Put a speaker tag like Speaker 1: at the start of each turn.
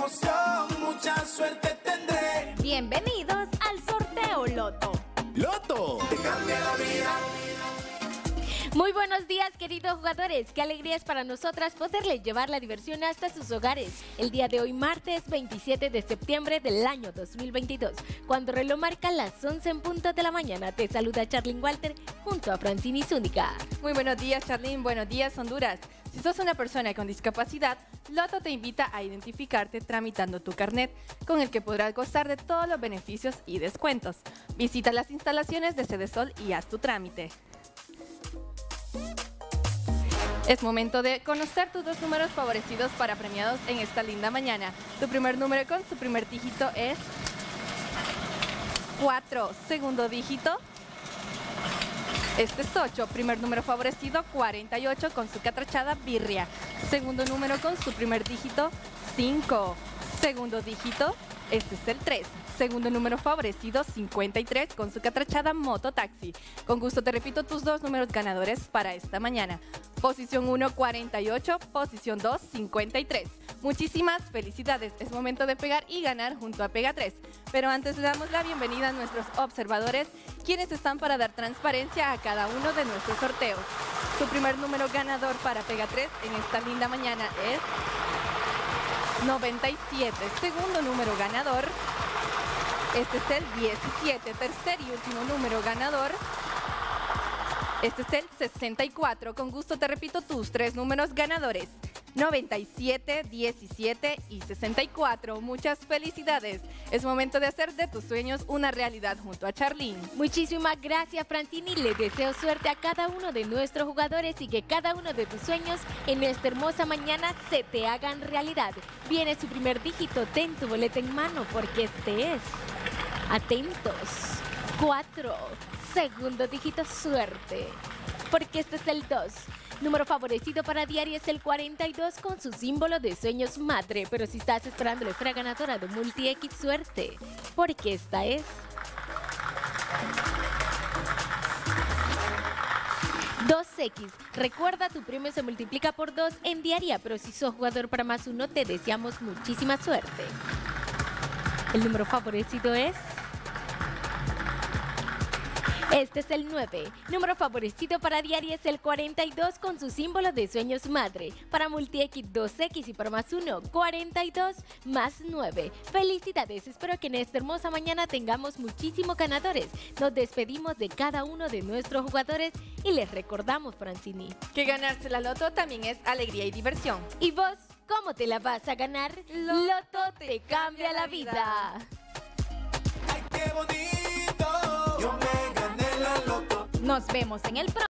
Speaker 1: emoción, mucha suerte tendré.
Speaker 2: Bienvenidos al sorteo Loto.
Speaker 1: Loto, te cambia la vida.
Speaker 2: Muy buenos días, queridos jugadores. Qué alegría es para nosotras poderles llevar la diversión hasta sus hogares. El día de hoy, martes 27 de septiembre del año 2022, cuando reloj marca las 11 en punto de la mañana, te saluda Charlene Walter junto a Francini Zúñiga.
Speaker 3: Muy buenos días, Charlene. Buenos días, Honduras. Si sos una persona con discapacidad, Loto te invita a identificarte tramitando tu carnet, con el que podrás gozar de todos los beneficios y descuentos. Visita las instalaciones de Sede Sol y haz tu trámite. Es momento de conocer tus dos números favorecidos para premiados en esta linda mañana. Tu primer número con su primer dígito es 4. Segundo dígito. Este es 8. Primer número favorecido 48 con su catrachada birria. Segundo número con su primer dígito 5. Segundo dígito. Este es el 3. Segundo número favorecido 53 con su catrachada mototaxi. Con gusto te repito tus dos números ganadores para esta mañana. Posición 1, 48. Posición 2, 53. Muchísimas felicidades. Es momento de pegar y ganar junto a Pega 3. Pero antes le damos la bienvenida a nuestros observadores, quienes están para dar transparencia a cada uno de nuestros sorteos. Tu primer número ganador para Pega 3 en esta linda mañana es 97. Segundo número ganador. Este es el 17. Tercer y último número ganador. Este es el 64. Con gusto te repito tus tres números ganadores. 97, 17 y 64. Muchas felicidades. Es momento de hacer de tus sueños una realidad junto a Charlene.
Speaker 2: Muchísimas gracias, Francini. Le deseo suerte a cada uno de nuestros jugadores y que cada uno de tus sueños en esta hermosa mañana se te hagan realidad. Viene su primer dígito, ten tu boleta en mano porque este es. Atentos. 4. Segundo dígito, suerte. Porque este es el 2. Número favorecido para diario es el 42 con su símbolo de sueños madre. Pero si estás esperando la esfera ganadora de Multi X, suerte. Porque esta es. 2X. Recuerda, tu premio se multiplica por 2 en diaria, pero si sos jugador para más uno, te deseamos muchísima suerte. El número favorecido es... Este es el 9. Número favorecido para diario es el 42 con su símbolo de sueños madre. Para MultiX 2X y para más 1, 42 más 9. Felicidades, espero que en esta hermosa mañana tengamos muchísimos ganadores. Nos despedimos de cada uno de nuestros jugadores y les recordamos, Francini.
Speaker 3: Que ganarse la loto también es alegría y diversión.
Speaker 2: ¿Y vos cómo te la vas a ganar?
Speaker 3: Loto te cambia la vida.
Speaker 4: Nos vemos en el próximo.